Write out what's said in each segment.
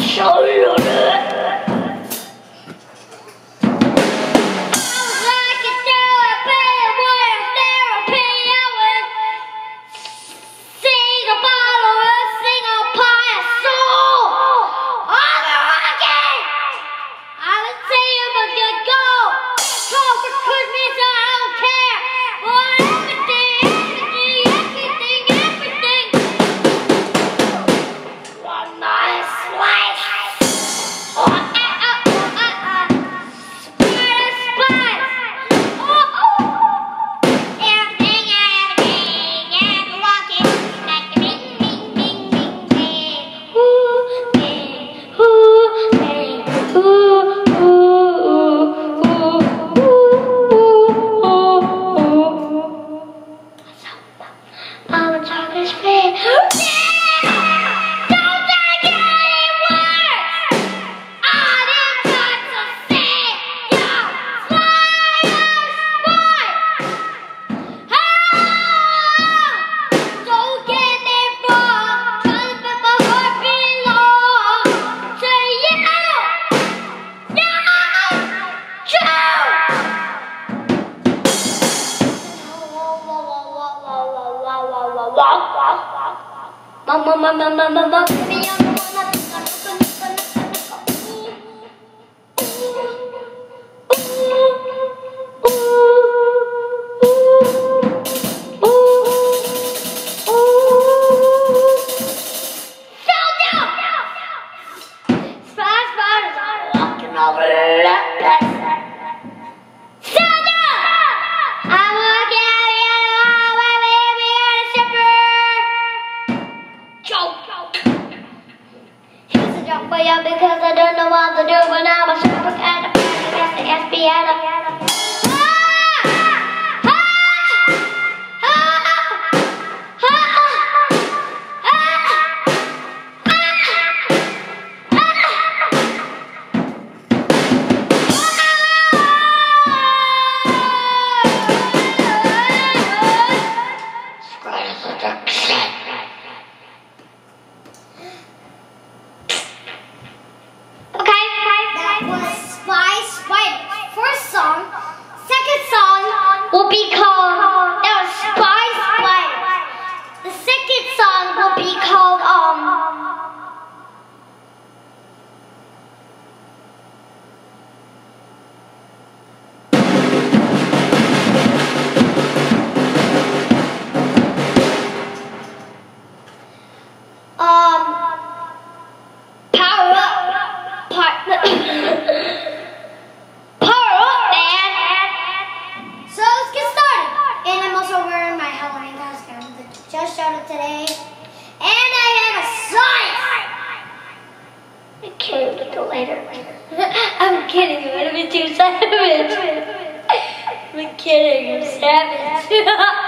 Show you mama, mama, mama, mama, mama. over the Here's a job for you because I don't know what to do, when I'm a at and a I guess the SBA. just started today, and I had a science. Okay, a little later. I'm kidding. I'm gonna be too savage. I'm kidding. I'm savage.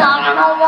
I don't know why.